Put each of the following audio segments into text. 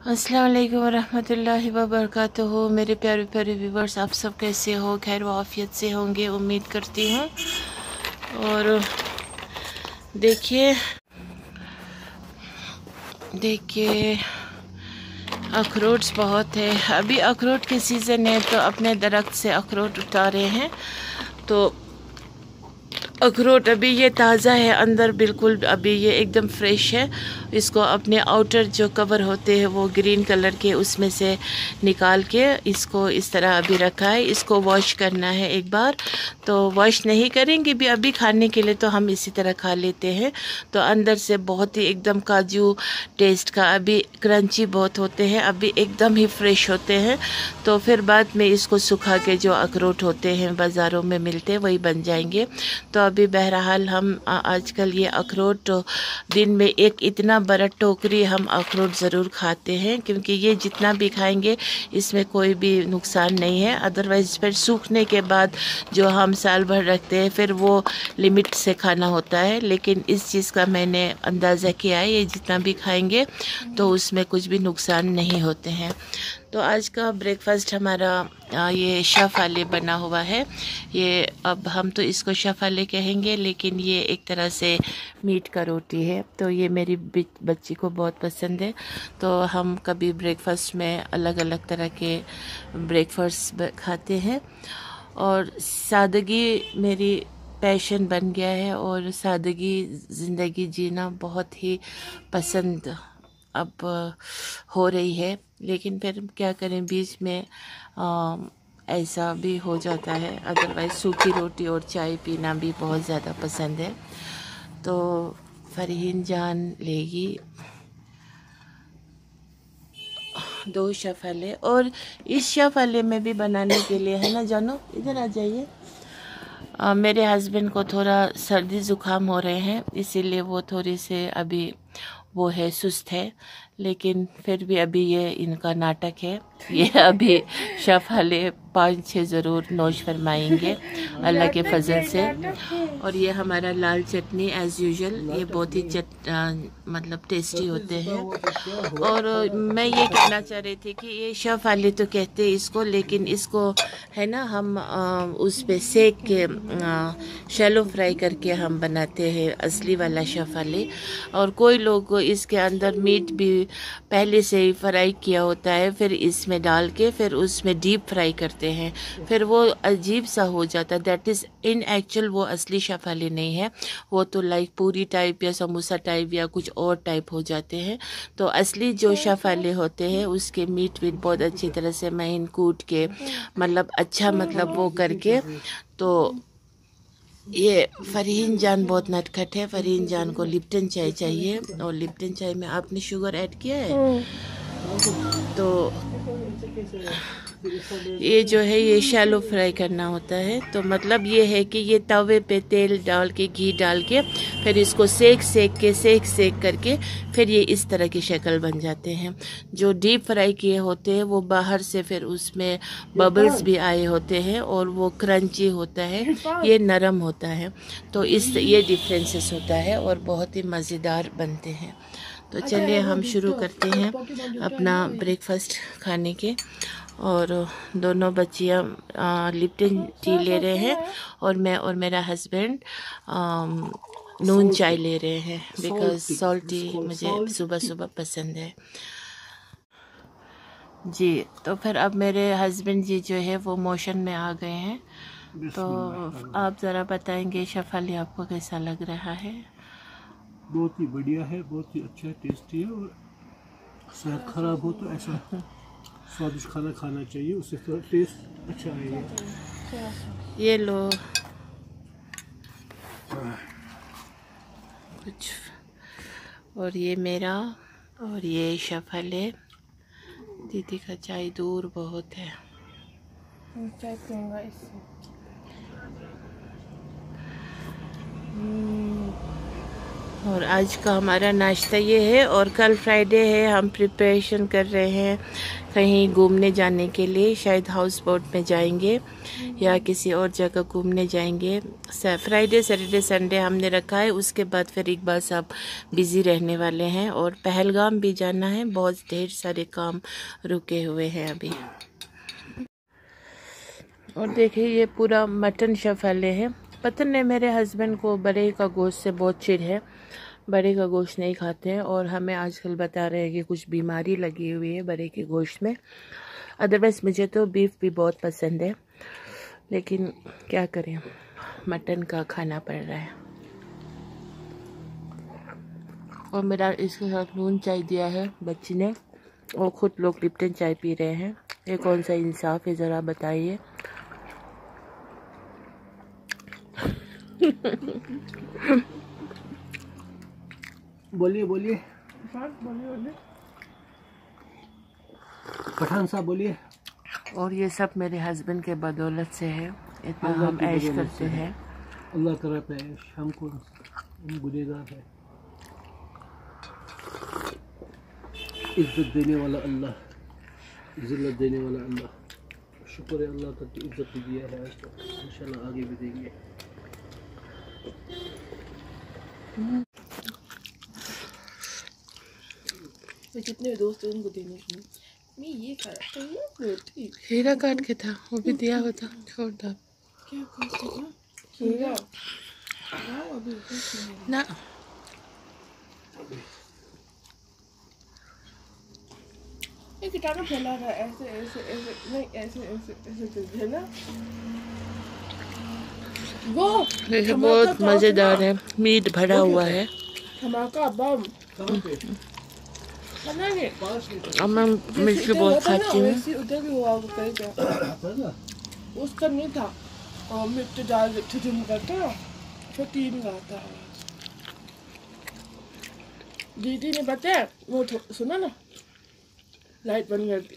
अस्सलाम वालेकुम रहमतुल्लाहि व बरकातुहू मेरे प्यारे प्यारे व्यूवर्स, आप सब कैसे हो? खैर वाफियत से होंगे, उम्मीद करती हूँ। और देखिए देखिए अखरोट बहुत है। अभी अखरोट के सीज़न है तो अपने दरख्त से अखरोट उतारे हैं। तो अखरोट, अभी ये ताज़ा है, अंदर बिल्कुल अभी ये एकदम फ्रेश है। इसको अपने आउटर जो कवर होते हैं, वो ग्रीन कलर के उसमें से निकाल के इसको इस तरह अभी रखा है। इसको वॉश करना है एक बार। तो वॉश नहीं करेंगे भी अभी खाने के लिए तो हम इसी तरह खा लेते हैं। तो अंदर से बहुत ही एकदम काजू टेस्ट का अभी क्रंची बहुत होते हैं, अभी एकदम ही फ्रेश होते हैं। तो फिर बाद में इसको सुखा के जो अखरोट होते हैं, बाज़ारों में मिलते वही बन जाएँगे। तो अभी बहरहाल हम आजकल ये अखरोट दिन में एक इतना बड़ा टोकरी हम अखरोट ज़रूर खाते हैं, क्योंकि ये जितना भी खाएँगे, इसमें कोई भी नुकसान नहीं है। अदरवाइज़ फिर सूखने के बाद जो हम साल भर रखते हैं, फिर वो लिमिट से खाना होता है। लेकिन इस चीज़ का मैंने अंदाज़ा किया है, ये जितना भी खाएँगे तो उसमें कुछ भी नुकसान नहीं होते हैं। तो आज का ब्रेकफास्ट हमारा ये शफ़ाले बना हुआ है। ये अब हम तो इसको शफ़ाले कहेंगे लेकिन ये एक तरह से मीट का रोटी है। तो ये मेरी बच्ची को बहुत पसंद है। तो हम कभी ब्रेकफास्ट में अलग अलग तरह के ब्रेकफास्ट खाते हैं। और सादगी मेरी पैशन बन गया है और सादगी ज़िंदगी जीना बहुत ही पसंद अब हो रही है। लेकिन फिर क्या करें बीच में आ, ऐसा भी हो जाता है। अदरवाइज़ सूखी रोटी और चाय पीना भी बहुत ज़्यादा पसंद है। तो फरहीन जान लेगी। दो शफले और इस शफले में भी बनाने के लिए है ना जानो? इधर आ जाइए। मेरे हस्बैंड को थोड़ा सर्दी ज़ुकाम हो रहे हैं, इसीलिए वो थोड़ी से अभी वो है सुस्त है। लेकिन फिर भी अभी ये इनका नाटक है। ये अभी शफ शफाले पाँच छः ज़रूर नोश फरमाएँगे अल्लाह के फजल से। और ये हमारा लाल चटनी एज़ यूजल ये बहुत ही चट आ, मतलब टेस्टी होते हैं। और मैं ये कहना चाह रही थी कि ये शफ शफाले तो कहते हैं इसको लेकिन इसको है ना हम आ, उस पर सेक के शैलो फ्राई करके हम बनाते हैं असली वाला शफ शफाले। और कोई लोग इसके अंदर मीट भी पहले से ही फ्राई किया होता है फिर इसमें डाल के फिर उसमें डीप फ्राई करते हैं। फिर वो अजीब सा हो जाता है। दैट इज़ इन एक्चुअल वो असली शफाली नहीं है। वो तो लाइक पूरी टाइप या समोसा टाइप या कुछ और टाइप हो जाते हैं। तो असली जो शफाले होते हैं उसके मीट वीट बहुत अच्छी तरह से महीन कूट के मतलब अच्छा मतलब वो करके तो ये फरहीन जान बहुत नटखट है फरहीन जान को लिप्टन चाय चाहिए और लिप्टन चाय में आपने शुगर ऐड किया है हम्म। तो ये जो है, ये शैलो फ्राई करना होता है। तो मतलब ये है कि ये तवे पे तेल डाल के, घी डाल के, फिर इसको सेक सेक के, सेक सेक करके फिर ये इस तरह की शक्ल बन जाते हैं। जो डीप फ्राई किए होते हैं, वो बाहर से फिर उसमें बबल्स भी आए होते हैं और वो क्रंची होता है, ये नरम होता है। तो इस, ये डिफ्रेंसेस होता है और बहुत ही मज़ेदार बनते हैं। तो चलिए, हम शुरू करते हैं अपना ब्रेकफास्ट खाने के। और दोनों बच्चियाँ लिप्टन टी ले रहे हैं और मैं और मेरा हस्बैंड नून चाय ले रहे हैं बिकॉज़ सॉल्ट टी मुझे सुबह सुबह पसंद है। जी तो फिर अब मेरे हस्बैंड जी जो है वो मोशन में आ गए हैं। तो आप ज़रा बताएँगे शफाली आपको कैसा लग रहा है? बहुत ही बढ़िया है बहुत ही अच्छा टेस्टी है और सेहत खराब हो तो ऐसा स्वादिष्ट खाना खाना चाहिए उससे टेस्ट अच्छा आएगा ये। लो। कुछ। और ये मेरा और ये शफल है। दीदी का चाय दूर बहुत है। चाय पीऊँगा इससे। और आज का हमारा नाश्ता ये है और कल फ्राइडे है, हम प्रिपरेशन कर रहे हैं कहीं घूमने जाने के लिए, शायद हाउस बोट में जाएँगे या किसी और जगह घूमने जाएँगे। फ्राइडे सैटरडे संडे हमने रखा है, उसके बाद फिर एक बार सब बिज़ी रहने वाले हैं और पहलगाम भी जाना है, बहुत ढेर सारे काम रुके हुए हैं अभी। और देखिए ये पूरा मटन शफले है। पता ने मेरे हस्बैंड को बड़े का गोश्त से बहुत चिड़ है। बड़े का गोश्त नहीं खाते हैं और हमें आजकल बता रहे हैं कि कुछ बीमारी लगी हुई है बड़े के गोश्त में। अदरवाइज़ मुझे तो बीफ भी बहुत पसंद है। लेकिन क्या करें? मटन का खाना पड़ रहा है। और मेरा इसके साथ नून चाय दिया है बच्ची ने। और ख़ुद लोग लिप्टन चाय पी रहे हैं। ये कौन सा इंसाफ है ज़रा बताइए। बोलिए बोलिए। पठान साहब बोलिए। और ये सब मेरे हस्बैंड के बदौलत से है। इतना अल्लाह हम ऐश करते हैं। अल्लाह करे पे हमको हम गुनेगार है। इज़्ज़त देने वाला अल्लाह जिल्लत देने वाला अल्लाह। शुक्र है अल्लाह का कि इज़्ज़त भी दिया है आज तक इंशाल्लाह आगे भी देंगे। मैं जितने दोस्त हैं उनको देने की मैं ये तो हीरा काट के था वो भी दिया हुआ था छोड़ दो क्या नहीं ना। ये कीटाणु फैला है ऐसे ऐसे ऐसे नहीं ऐसे ऐसे ऐसे है ना। देखिए बहुत मज़ेदार है मीट भरा हुआ है। और मैं मिर्ची बहुत खाती हूँ। उसका नहीं था। और मिर्च डाल के करता फिर तीन है। दीदी ने बताया वो सुना ना? लाइट बंद कर दी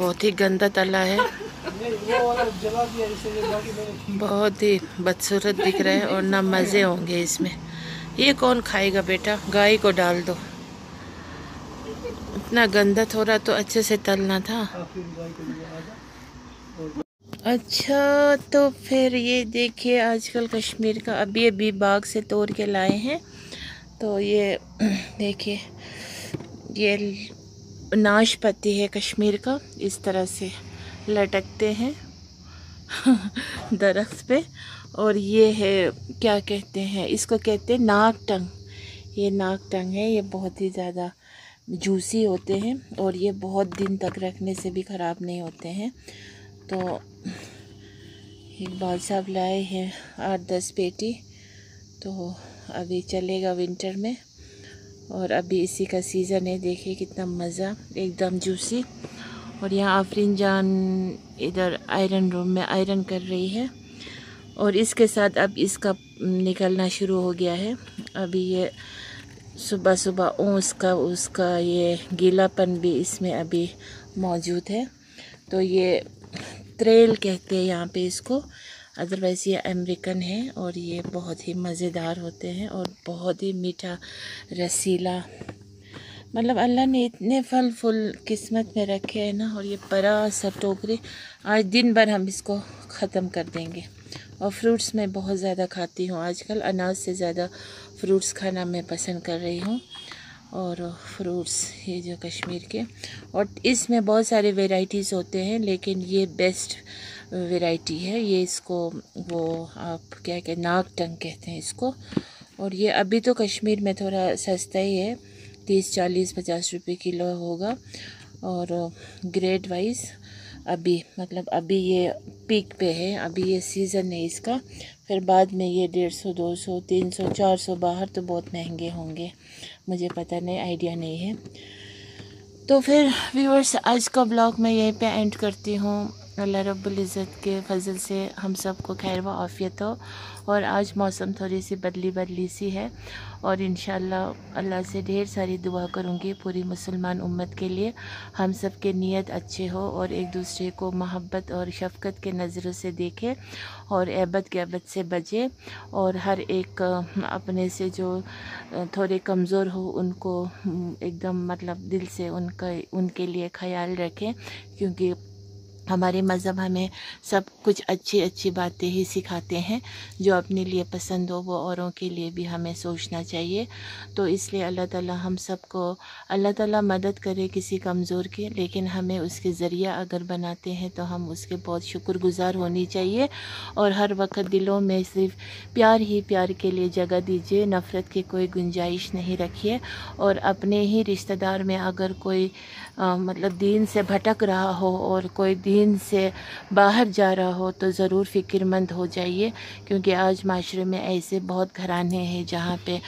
बहुत ही गंदा तला है। बहुत ही बदसूरत दिख रहा है और ना मज़े होंगे इसमें। ये कौन खाएगा बेटा? गाय को डाल दो। इतना गंदा थोड़ा तो अच्छे से तलना था। अच्छा तो फिर ये देखिए, आजकल कश्मीर का अभी अभी बाग से तोड़ के लाए हैं। तो ये, देखिए, ये नाशपति है कश्मीर का, इस तरह से लटकते हैं दरख्त पे। और ये है, क्या कहते हैं, इसको कहते हैं नाग टंग। ये नाग टंग है, ये बहुत ही ज़्यादा जूसी होते हैं और ये बहुत दिन तक रखने से भी ख़राब नहीं होते हैं। तो इकबाल साहब लाए हैं आठ दस पेटी तो अभी चलेगा विंटर में। और अभी इसी का सीज़न है, देखिए कितना मज़ा, एकदम जूसी और यहाँ आफरीन जान इधर आयरन रूम में आयरन कर रही है। और इसके साथ अब इसका निकलना शुरू हो गया है। अभी ये सुबह सुबह ओस का, उसका ये गीलापन भी इसमें अभी मौजूद है। तो ये त्रेल कहते हैं यहाँ पे इसको। अदरवाइज़ ये अमेरिकन है और ये बहुत ही मज़ेदार होते हैं और बहुत ही मीठा, रसीला। मतलब अल्लाह ने इतने फल फूल किस्मत में रखे हैं ना और ये बड़ा सा टोकरी, आज दिन भर हम इसको ख़त्म कर देंगे। और फ्रूट्स मैं बहुत ज़्यादा खाती हूँ। आजकल अनाज से ज़्यादा फ्रूट्स खाना मैं पसंद कर रही हूँ। और फ्रूट्स ये जो कश्मीर के। और इसमें बहुत सारे वेराइटीज़ होते हैं, लेकिन ये बेस्ट वैरायटी है। ये इसको, वो आप क्या कहते नाग टंग कहते हैं इसको। और ये अभी तो कश्मीर में थोड़ा सस्ता ही है। तीस, चालीस, पचास रुपए किलो होगा। और ग्रेड वाइज अभी मतलब अभी ये पीक पे है। अभी ये सीज़न है इसका। फिर बाद में ये डेढ़ सौ, दो सौ, तीन सौ, चार सौ बाहर तो बहुत महँगे होंगे। मुझे पता नहीं आइडिया नहीं है। तो फिर व्यूअर्स आज का ब्लॉग मैं यहीं पे एंड करती हूँ। अल्लाह रब्बुल इज़्ज़त के फजल से हम सबको खैर व आफ़ियत हो। और आज मौसम थोड़ी सी बदली बदली सी है और इन अल्लाह से ढेर सारी दुआ करूँगी पूरी मुसलमान उम्मत के लिए। हम सब के नीयत अच्छे हो और एक दूसरे को मोहब्बत और शफकत के नज़रों से देखें और के अबद से बचे और हर एक अपने से जो थोड़े कमज़ोर हो उनको एकदम मतलब दिल से उनका, उनके लिए ख्याल रखें क्योंकि हमारे मज़हब हमें सब कुछ अच्छी अच्छी बातें ही सिखाते हैं जो अपने लिए पसंद हो वो औरों के लिए भी हमें सोचना चाहिए। तो इसलिए अल्लाह ताला हम सबको अल्लाह ताला मदद करे किसी कमज़ोर के लेकिन हमें उसके ज़रिया अगर बनाते हैं तो हम उसके बहुत शुक्रगुज़ार होनी चाहिए। और हर वक्त दिलों में सिर्फ़ प्यार ही प्यार के लिए जगह दीजिए नफ़रत की कोई गुंजाइश नहीं रखिए। और अपने ही रिश्तेदार में अगर कोई आ, मतलब दीन से भटक रहा हो और कोई दीन से बाहर जा रहा हो तो ज़रूर फ़िक्रमंद हो जाइए, क्योंकि आज माशरे में ऐसे बहुत घराने हैं जहाँ पे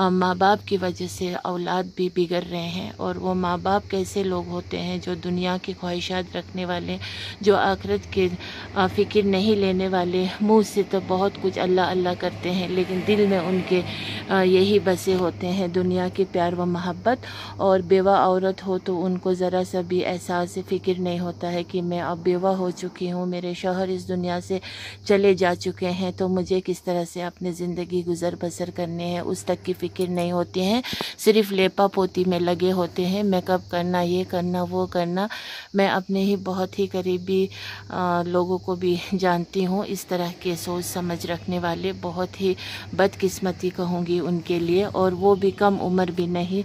माँ बाप की वजह से औलाद भी बिगड़ रहे हैं और वो माँ बाप कैसे लोग होते हैं जो दुनिया की ख्वाहिशात रखने वाले, जो आखरत के फ़िक्र नहीं लेने वाले, मुँह से तो बहुत कुछ अल्लाह अल्लाह करते हैं, लेकिन दिल में उनके यही बसे होते हैं, दुनिया के प्यार व मोहब्बत और बेवा औरत हो तो उनको ज़रा सा भी एहसास फ़िक्र नहीं होता है कि मैं अब बेवा हो चुकी हूँ, मेरे शोहर इस दुनिया से चले जा चुके हैं तो मुझे किस तरह से अपनी ज़िंदगी गुज़र बसर करने हैं, उस तक की फ़िक्र नहीं होती हैं, सिर्फ़ लेपा पोती में लगे होते हैं, मेकअप करना, ये करना, वो करना। मैं अपने ही बहुत ही करीबी लोगों को भी जानती हूँ, इस तरह के सोच समझ रखने वाले, बहुत ही बदकिस्मती कहूँगी उनके लिए, और वो भी कम उम्र भी नहीं,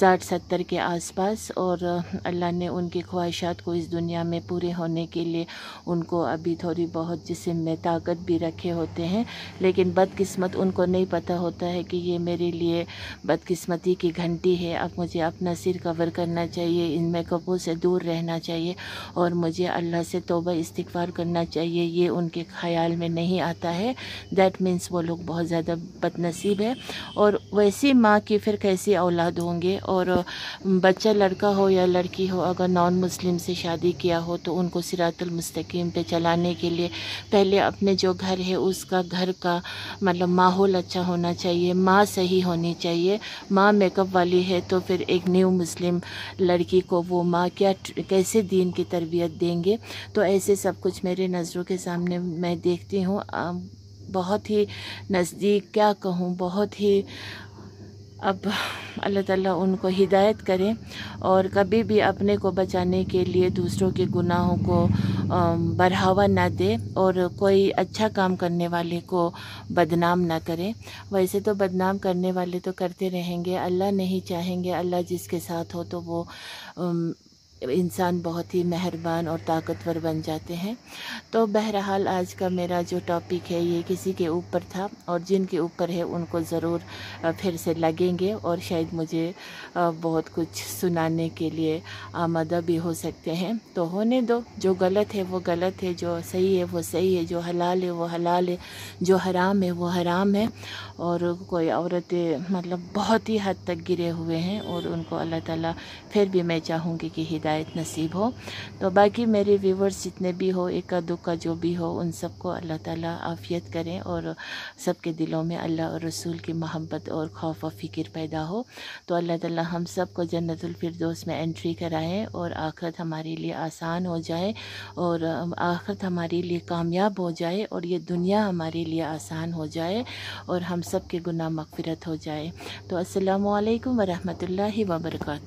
साठ, सत्तर के आसपास, और अल्लाह ने उनकी ख्वाहिशात को इस दुनिया में पूरे होने के लिए उनको अभी थोड़ी बहुत जिसम में ताकत भी रखे होते हैं, लेकिन बदकिस्मत उनको नहीं पता होता है कि ये मेरे लिए बदकिस्मती की घंटी है। अब मुझे अपना सिर कवर करना चाहिए। इन मेकअपों से दूर रहना चाहिए और मुझे अल्लाह से तोबा इस्तफ़ार करना चाहिए। ये उनके ख्याल में नहीं आता है। दैट मीन्स वो लोग बहुत ज़्यादा बदनसीब है। और वैसी माँ की फिर कैसी औलाद होंगे? और बच्चा लड़का हो या लड़की हो, अगर नॉन मुस्लिम से शादी किया हो तो उनको सिरातुलमस्तकीम पे चलाने के लिए पहले अपने जो घर है, उसका घर का मतलब माहौल अच्छा होना चाहिए। माँ सही होनी चाहिए। माँ मेकअप वाली है तो फिर एक न्यू मुस्लिम लड़की को वो माँ क्या कैसे दीन की तरबियत देंगे? तो ऐसे सब कुछ मेरे नज़रों के सामने मैं देखती हूँ। बहुत ही नज़दीक क्या कहूँ, बहुत ही अब अल्लाह ताला उनको हिदायत करें और कभी भी अपने को बचाने के लिए दूसरों के गुनाहों को बढ़ावा ना दे और कोई अच्छा काम करने वाले को बदनाम ना करें। वैसे तो बदनाम करने वाले तो करते रहेंगे, अल्लाह नहीं चाहेंगे, अल्लाह जिसके साथ हो तो वो इंसान बहुत ही मेहरबान और ताकतवर बन जाते हैं। तो बहरहाल आज का मेरा जो टॉपिक है, ये किसी के ऊपर था और जिनके ऊपर है, उनको ज़रूर फिर से लगेंगे और शायद मुझे बहुत कुछ सुनाने के लिए आमादा भी हो सकते हैं। तो होने दो, जो गलत है वो गलत है, जो सही है वो सही है, जो हलाल है वो हलाल है, जो हराम है वो हराम है। और कोई औरतें मतलब बहुत ही हद तक गिरे हुए हैं और उनको अल्लाह ताला, फिर भी मैं चाहूँगी कि हिदायत हिदायत नसीब हो। तो बाकी मेरे व्यूवर्स जितने भी हो, एक दुक्का जो भी हो, उन सबको अल्लाह ताला आफ़ियत करें और सबके दिलों में अल्लाह और रसूल की मोहब्बत और खौफ व फ़िक्र पैदा हो। तो अल्लाह ताला हम सबको जन्नतफिरदोस में एंट्री कराएँ और आखरत हमारे लिए आसान हो जाए और आखरत हमारे लिए कामयाब हो जाए और ये दुनिया हमारे लिए आसान हो जाए और हम सब के गुनाह मगफ़रत हो जाए। तो असलकम वरहमल वर्का